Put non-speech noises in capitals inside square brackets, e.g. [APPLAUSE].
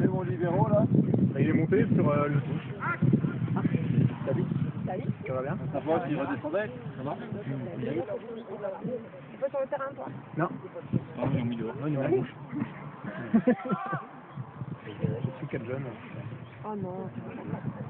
C'est libéraux là Il est monté sur euh, le touche. Salut. Ça va bien Savoir s'il redescendait Tu peux sur le terrain, toi Non. Non, ils ont mis dehors. Non, il est en bouche. [LAUGHS] Je suis quel jeune Oh non. Ah,